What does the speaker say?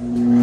Bye.